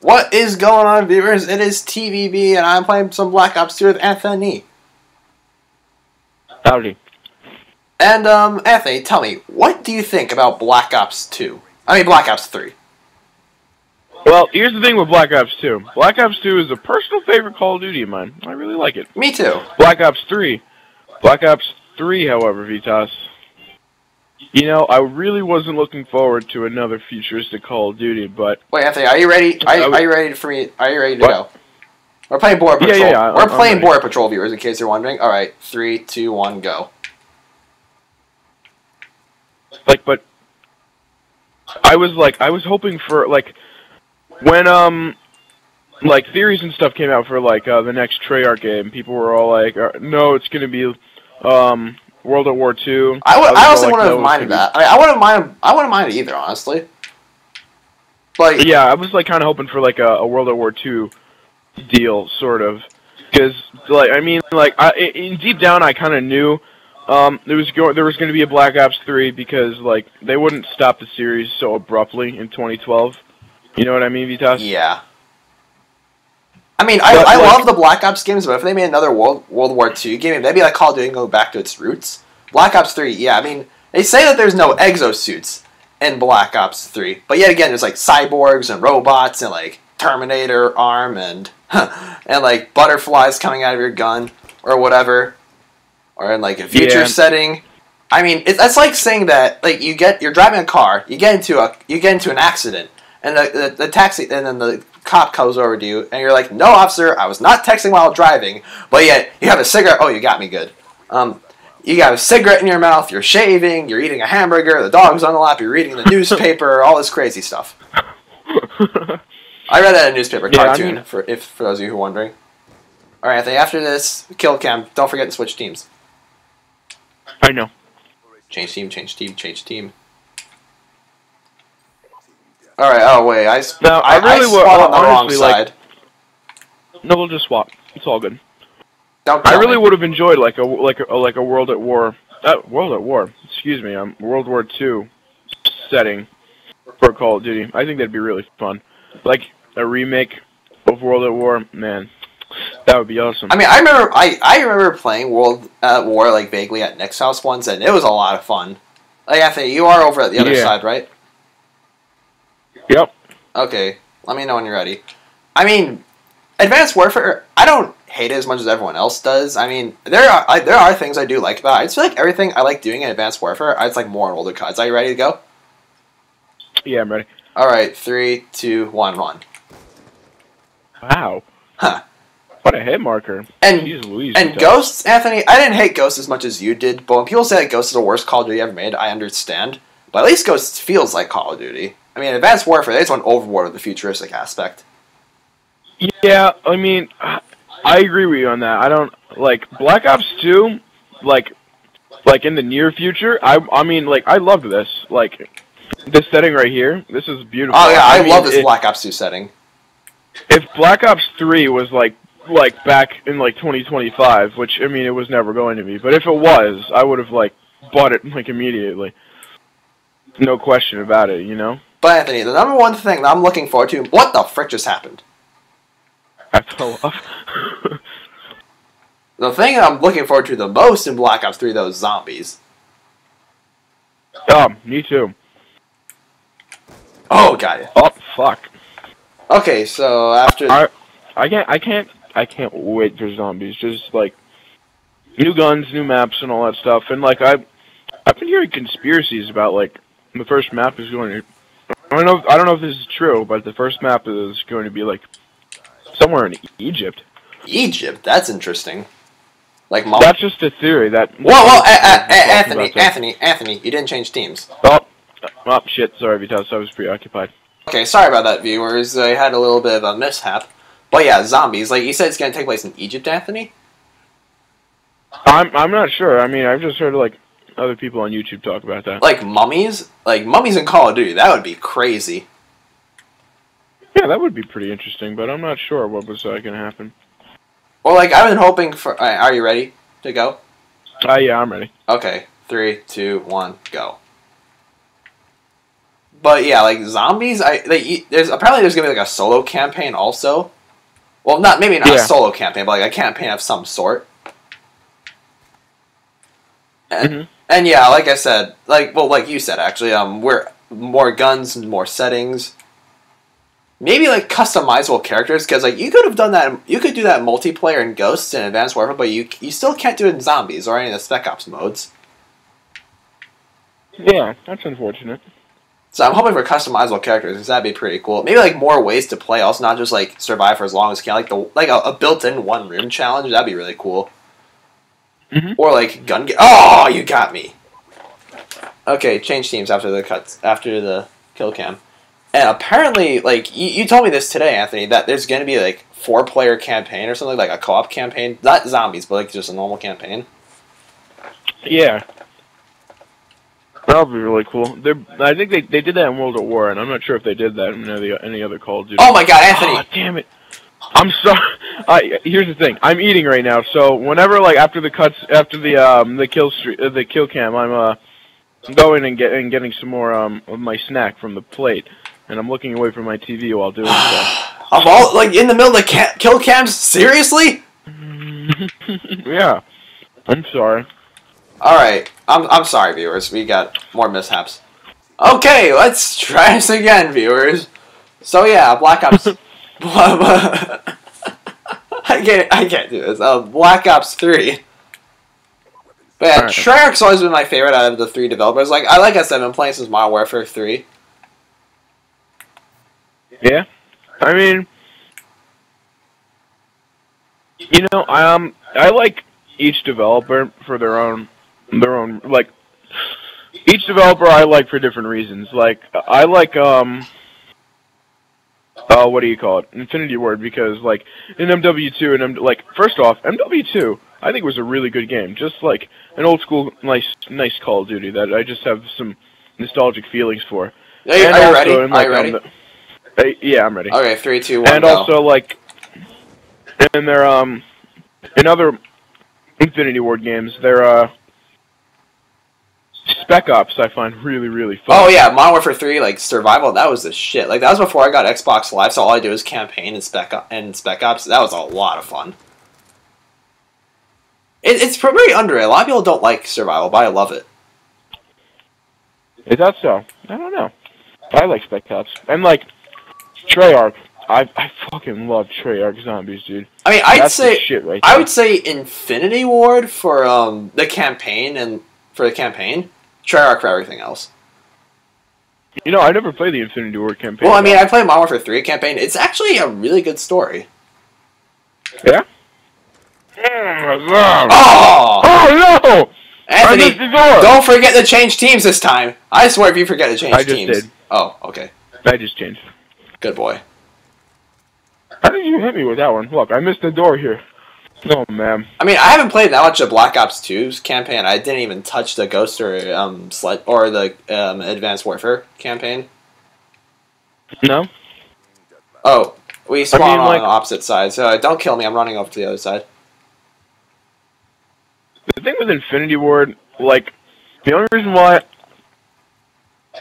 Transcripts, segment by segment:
What is going on, viewers? It is TVB, and I'm playing some Black Ops 2 with Anthony. Howdy. And, um, Anthony, tell me, what do you think about Black Ops 2? I mean, Black Ops 3. Well, here's the thing with Black Ops 2. Black Ops 2 is a personal favorite Call of Duty of mine. I really like it. Me too. Black Ops 3. Black Ops 3, however, Vitas. You know, I really wasn't looking forward to another futuristic Call of Duty, but Wait, Anthony, are you ready? Are, I you- was- are you ready for me? Are you ready to What? go? We're playing Border Patrol. yeah, yeah, We're I'm playing ready. Border Patrol, viewers, in case you're wondering. All right, three, two, one, go. like, but I was like, I was hoping for like when um like theories and stuff came out for like uh, the next Treyarch game. People were all like, uh, "No, it's gonna be um World at War Two. I would. I also like, wouldn't "No, have minded that. I, mean, I wouldn't mind. I wouldn't mind it either, honestly. Like, be- Yeah, I was like kind of hoping for like a, a World at War Two deal, sort of, because like I mean, like I, in deep down, I kind of knew. Um, there was go- there was going to be a Black Ops 3 because like they wouldn't stop the series so abruptly in 2012. You know what I mean, Vitas? yeah. I mean, I, But, I like- love the Black Ops games, but if they made another World World War II game, that'd be like Call of Duty go back to its roots. Black Ops Three, yeah. I mean, they say that there's no exosuits in Black Ops Three, but yet again, there's like cyborgs and robots and like Terminator arm and and like butterflies coming out of your gun or whatever, or in like a future Yeah. setting. I mean, it, that's like saying that like you get you're driving a car, you get into a you get into an accident, and the, the, the taxi and then the cop comes over to you, and you're like, "No, officer, I was not texting while driving," but yet you have a cigarette. Oh, you got me good. Um, you got a cigarette in your mouth. You're shaving. You're eating a hamburger. The dog's on the lap. You're reading the newspaper. all this crazy stuff. I read that in a newspaper Yeah, I cartoon mean- for if for those of you who are wondering. All right, Anthony. After this kill cam, don't forget to switch teams. I know. Change team. Change team. Change team. All right. Oh wait, I sp- Now, I I, really I spawned on the wrong honestly, like- No, we'll just swap. It's all good. I really would have enjoyed like a like a like a World at War. Uh, World at War. Excuse me. Um, World War Two setting for Call of Duty. I think that'd be really fun. Like a remake of World at War. Man, that would be awesome. I mean, I remember I, I remember playing World at War like vaguely at Nick's house once, and it was a lot of fun. Like Anthony, you are over at the other Yeah. side, right? Yep. Okay, let me know when you're ready. I mean, Advanced Warfare, I don't hate it as much as everyone else does. I mean, there are I, there are things I do like about it. I just feel like everything I like doing in Advanced Warfare, I just like more in older CODs. Are you ready to go? Yeah, I'm ready. All right, three, two, one, run. Wow. Huh. What a hit marker. And Jeez Louise. And Ghosts, Anthony, I didn't hate Ghosts as much as you did, but when people say that Ghosts is the worst Call of Duty ever made, I understand. But at least Ghosts feels like Call of Duty. I mean, Advanced Warfare, they just went overboard with the futuristic aspect. Yeah, I mean, I agree with you on that. I don't like Black Ops Two, like, like in the near future. I, I mean, like, I loved this. Like, this setting right here. This is beautiful. Oh yeah, I, mean, love this it- Black Ops 2 setting. If Black Ops Three was like, like back in like 2025, which I mean, it was never going to be. But if it was, I would have like bought it like immediately. No question about it. You know. But Anthony, the number one thing that I'm looking forward to, what the frick just happened? I fell off. The thing that I'm looking forward to the most in Black Ops 3, those zombies. oh, me too. Oh, got it. Oh, fuck. Okay, so after... I I can't I can't I can't wait for zombies. Just like new guns, new maps, and all that stuff. And like I I've been hearing conspiracies about like the first map is going to. I don't know. I don't know if this is true, but the first map is going to be like somewhere in Egypt. Egypt, that's interesting. Like. That's just a theory. That Whoa, whoa, a- a- a- Anthony. Anthony, Anthony, you didn't change teams. Oh, oh shit! Sorry, Vitas. I was preoccupied. Okay, sorry about that, viewers. I had a little bit of a mishap. But yeah, zombies. Like you said, it's gonna take place in Egypt, Anthony. I'm I'm not sure. I mean, I've just heard like other people on YouTube talk about that. Like mummies, like mummies in Call of Duty. That would be crazy. Yeah, that would be pretty interesting, but I'm not sure what was uh, going to happen. Well, like I've been hoping for. Uh, are you ready to go? Ah, yeah, I'm ready. Okay, three, two, one, go. but yeah, like zombies. I like, there's apparently there's gonna be like a solo campaign also. Well, not maybe not a solo campaign, but like a campaign of some sort. And, Mhm. And yeah, like I said, like well, like you said actually, um, we're more guns, and more settings. Maybe like customizable characters because like you could have done that. You could do that in multiplayer in Ghosts and Advanced Warfare, but you you still can't do it in Zombies or any of the Spec Ops modes. Yeah, that's unfortunate. So I'm hoping for customizable characters because that'd be pretty cool. Maybe like more ways to play, also not just like survive for as long as you can. Like the like a, a built-in one room challenge. That'd be really cool. Mhm. Or like gun. Ga- oh, you got me. Okay, change teams after the cuts after the kill cam. And apparently, like you, you told me this today, Anthony, that there's gonna be like four player campaign or something like a co-op campaign, not zombies, but like just a normal campaign. Yeah. That would be really cool. They're, I think they, they did that in World at War, and I'm not sure if they did that in any, any other Call of Duty. Oh my God, Anthony! Ah, damn it! I'm sorry. I, here's the thing. I'm eating right now, so whenever like after the cuts, after the um the kill uh, the kill cam, I'm uh going and get and getting some more um of my snack from the plate, and I'm looking away from my TV while doing so. Of all like in the middle of the ca- kill cams, seriously? yeah. I'm sorry. All right, I'm I'm sorry, viewers. We got more mishaps. Okay, let's try this again, viewers. So yeah, Black Ops. I can't I can't do this. Uh, Black Ops Three. But yeah, Alright. Treyarch's always been my favorite out of the three developers. Like I like I said, I've been playing since Modern Warfare Three. Yeah, I mean, you know, I um, I like each developer for their own, their own like. Each developer I like for different reasons. Like I like um. Uh, what do you call it? Infinity Ward because like in MW2 and M- like first off MW2 I think was a really good game. Just like an old school nice nice Call of Duty that I just have some nostalgic feelings for. Are you, And are you also ready? in, Are you ready? the- uh, yeah, I'm ready Okay, three, two, one, and go. also like in their um in other Infinity Ward games, their uh Spec Ops I find really really fun. Oh yeah, Modern Warfare Three, like survival, that was the shit. Like that was before I got Xbox Live, so all I do is campaign and spec Op- and spec ops. That was a lot of fun. It, it's pretty underrated. A lot of people don't like survival, but I love it. Is that so? I don't know. I like Spec Ops and like Treyarch. I I fucking love Treyarch zombies, dude. I mean, I'd That's say shit right I there. would say Infinity Ward for um the campaign and for the campaign, Treyarch for everything else. You know, I never played the Infinity Ward campaign. Well, I mean, I played Modern Warfare Three campaign. It's actually a really good story. yeah. Oh, Oh, oh no! I missed Anthony, the door. don't forget to change teams this time. I swear, if you forget to change I just teams. did. Oh, okay, I just changed. good boy. How did you hit me with that one? Look, I missed the door here. Oh man. I mean, I haven't played that much of Black Ops 2's campaign. I didn't even touch the Ghost or um sled or the um, Advanced Warfare campaign. No. Oh, we spawn mean, on like- the opposite sides. So don't kill me. I'm running over to the other side. The thing with Infinity Ward, like, the only reason why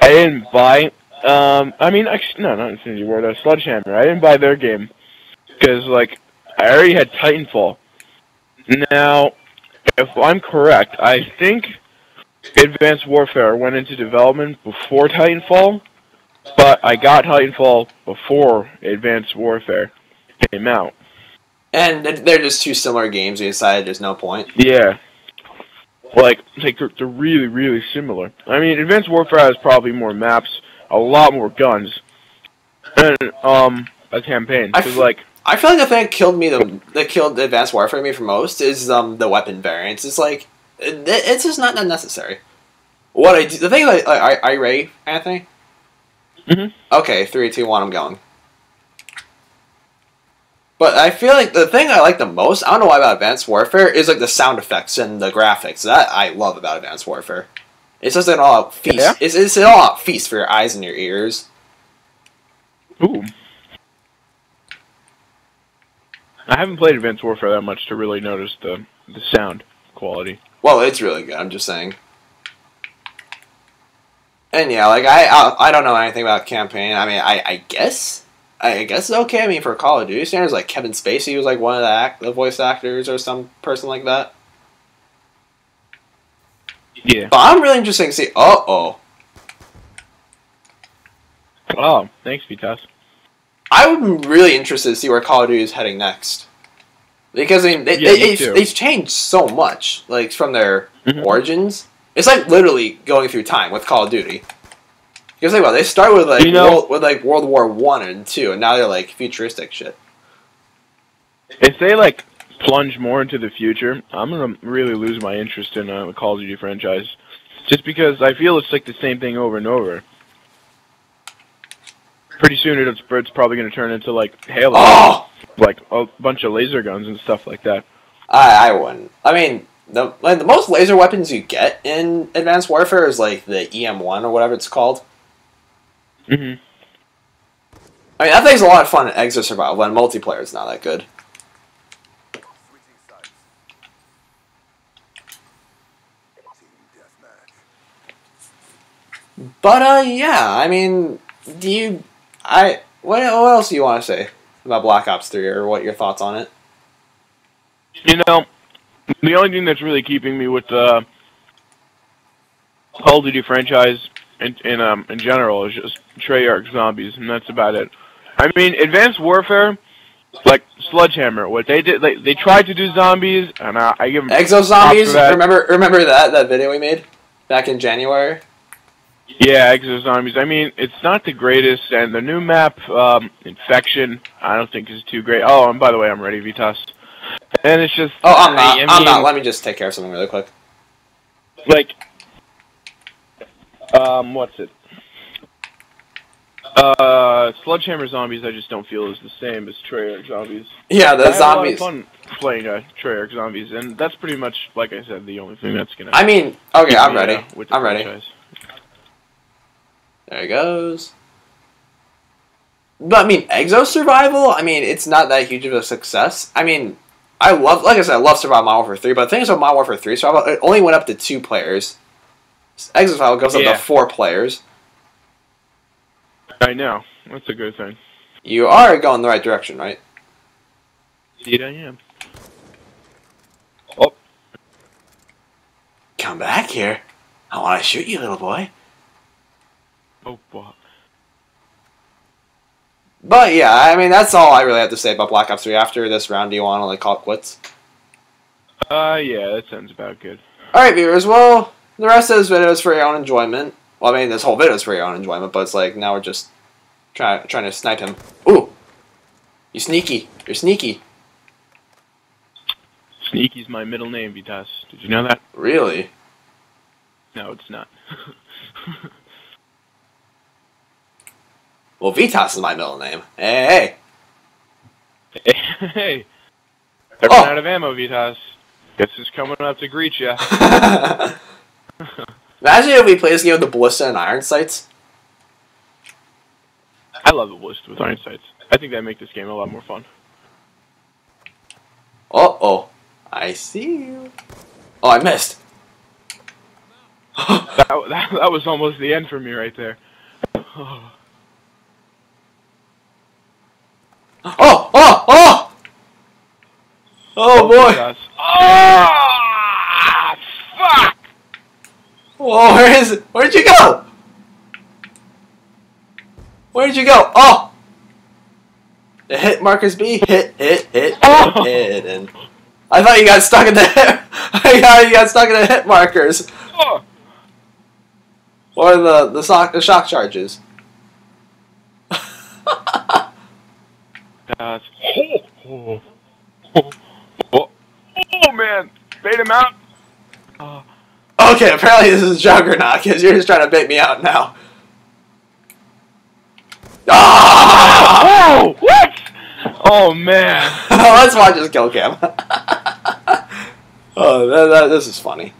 I didn't buy, um, I mean, actually, no, not Infinity Ward, uh, Sledgehammer. I didn't buy their game because, like, I already had Titanfall. Now, if I'm correct, I think Advanced Warfare went into development before Titanfall, but I got Titanfall before Advanced Warfare came out. And they're- just two similar games. We decided there's no point. Yeah. Like, like they're, they're really, really similar. I mean, Advanced Warfare has probably more maps, a lot more guns, and um, a campaign. I 'Cause, f- like, I feel like the thing that killed me the that killed Advanced Warfare me for most is um the weapon variants. It's like it, it's just not necessary. What I do, the thing like are, are you ready, Anthony? Mhm. Okay, three, two, one. I'm going. But I feel like the thing I like the most, I don't know why about Advanced Warfare, is like the sound effects and the graphics. That I love about Advanced Warfare. It's just an all out feast. Yeah? It's, it's an all out feast for your eyes and your ears. ooh. I haven't played Advanced Warfare that much to really notice the the sound quality. Well, it's really good. I'm just saying. And yeah, like I, I, I don't know anything about campaign. I mean, I, I guess, I guess it's okay. I mean, for Call of Duty standards, like Kevin Spacey was like one of the act, the voice actors or some person like that. Yeah. But I'm really interested to see. Uh oh, Oh, thanks, Vitas. I'm really interested to see where Call of Duty is heading next. Because I mean, they, Yeah, they, me they've, they've changed so much, like from their Mhm. origins. It's like literally going through time with Call of Duty. Because think about it, they start with like You know- world, with like World War One and two, and now they're like futuristic shit. If they like plunge more into the future, I'm gonna really lose my interest in uh, the Call of Duty franchise, just because I feel it's like the same thing over and over. Pretty soon, it's, it's probably gonna turn into like Halo, Oh, like a bunch of laser guns and stuff like that. I I wouldn't. I mean, the like the most laser weapons you get in Advanced Warfare is like the EM one or whatever it's called. hmm I mean, that thing's a lot of fun in Exo Survival, when multiplayer is not that good. Switching sides. Team deathmatch. But uh, yeah, I mean, do you? I what what else do you want to say about Black Ops Three, or what your thoughts on it? You know, the only thing that's really keeping me with the Call of Duty franchise in in um in general is just Treyarch zombies, and that's about it. I mean, Advanced Warfare, like Sledgehammer, what they did, they they tried to do zombies, and I, I give them Exo Zombies. Remember remember that that video we made back in January? Yeah, Exo Zombies. I mean, it's not the greatest, and the new map, um, Infection, I don't think is too great. Oh, and by the way, I'm ready, Vitas. And it's just Oh, I'm not. I I am not. Let me just take care of something really quick. like um what's it uh sledgehammer zombies i just don't feel is the same as treyarch zombies Yeah, the I the had a lot of fun playing uh, treyarch zombies and that's pretty much like i said the only thing that's gonna I mean, okay, I'm ready. uh, with the I'm ready. Franchise. There he goes. But I mean, Exo Survival. I mean, it's not that huge of a success. I mean, I love, like I said, I love Survival Modern Warfare Three. But the thing is, with Modern Warfare Three, Survival it only went up to two players. Exo Survival goes up to four players. i know that's a good thing You are going the right direction, right? indeed i am Oh. Come back here. I want to shoot you, little boy. Oh boy. But yeah, I mean, that's all I really have to say about Black Ops Three. After this round, do you want to like call it quits? uh yeah that sounds about good All right, viewers. Well, the rest of this video is for your own enjoyment. Well, I mean, this whole video is for your own enjoyment, but it's like now we're just trying trying to snipe him. Ooh, you sneaky. You're sneaky. sneaky's my middle name vitas did you know that Really? no it's not Well, Vitas is my middle name. Hey, hey I Oh. out of ammo vitas guess who's coming up to greet you. Imagine if we play this game with the ballista and iron sights. I love the list with iron sights. I think that make this game a lot more fun. Uh oh, I see you. Oh, I missed. That, that, that was almost the end for me right there. Oh, oh, oh! Oh boy! Yes. Ah! Fuck! Whoa, where is it? Where'd you go? Where'd you go? Oh! The hit markers be hit, hit, hit, Oh. hit, and I thought you got stuck in the hit. I thought you got stuck in the hit markers Oh! or the the shock the shock charges. Yes. Oh, oh, oh, oh, oh, man! Bait him out! Uh, Okay, apparently this is Juggernaut because you're just trying to bait me out now. Ah! oh! What? Oh, man! Let's watch this kill cam. oh, that, that, this is funny.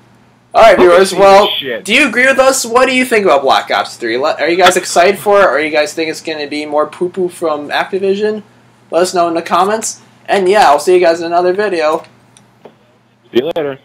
All right, viewers. Well, shit. do you agree with us? What do you think about Black Ops Three? Are you guys excited for it? Or you guys think it's going to be more poo poo from Activision? Let us know in the comments. And yeah, I'll see you guys in another video. See you later.